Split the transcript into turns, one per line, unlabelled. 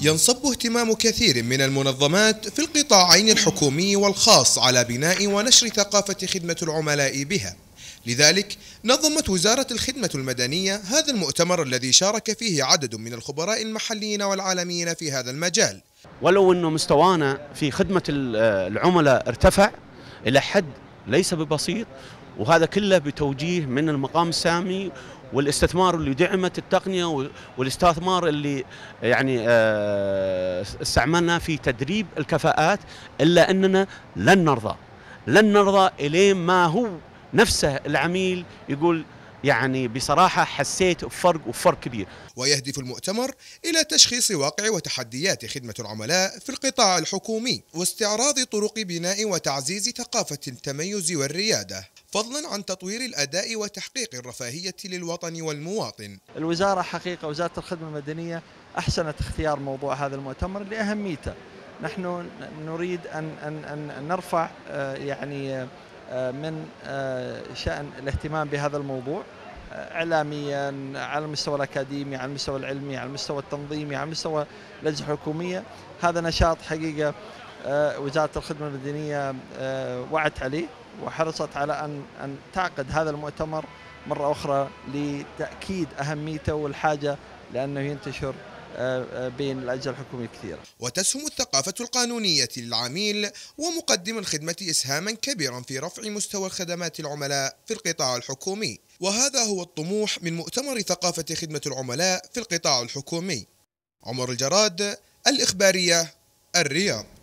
ينصب اهتمام كثير من المنظمات في القطاعين الحكومي والخاص على بناء ونشر ثقافة خدمة العملاء بها. لذلك نظمت وزارة الخدمة المدنية هذا المؤتمر الذي شارك فيه عدد من الخبراء المحليين والعالميين في هذا المجال.
ولو أنه مستوانا في خدمة العملاء ارتفع إلى حد ليس ببسيط وهذا كله بتوجيه من المقام السامي والاستثمار اللي دعمت التقنية والاستثمار اللي يعني آه، استعملنا في تدريب الكفاءات إلا أننا لن نرضى. لن نرضى إلين ما هو نفسه العميل يقول يعني بصراحة حسيت بفرق وفرق كبير.
ويهدف المؤتمر إلى تشخيص واقع وتحديات خدمة العملاء في القطاع الحكومي واستعراض طرق بناء وتعزيز ثقافة التميز والريادة. فضلا عن تطوير الأداء وتحقيق الرفاهية للوطن والمواطن.
الوزارة حقيقة وزارة الخدمة المدنية أحسنت اختيار موضوع هذا المؤتمر لأهميته. نحن نريد أن, أن, أن نرفع آه، يعني آه، من آه، شأن الاهتمام بهذا الموضوع اعلاميا على المستوى الأكاديمي على المستوى العلمي على المستوى التنظيمي على المستوى الاجهزه الحكومية. هذا نشاط حقيقة وزارة الخدمة المدنية وعت عليه وحرصت على أن أن تعقد هذا المؤتمر مرة أخرى لتأكيد أهميته والحاجة لأنه ينتشر آه، آه، بين الأجهزة الحكومية كثيرة.
وتسهم الثقافة القانونية للعميل ومقدم الخدمة إسهاما كبيرا في رفع مستوى الخدمات العملاء في القطاع الحكومي. وهذا هو الطموح من مؤتمر ثقافة خدمة العملاء في القطاع الحكومي. عمر الجراد الإخبارية الرياض.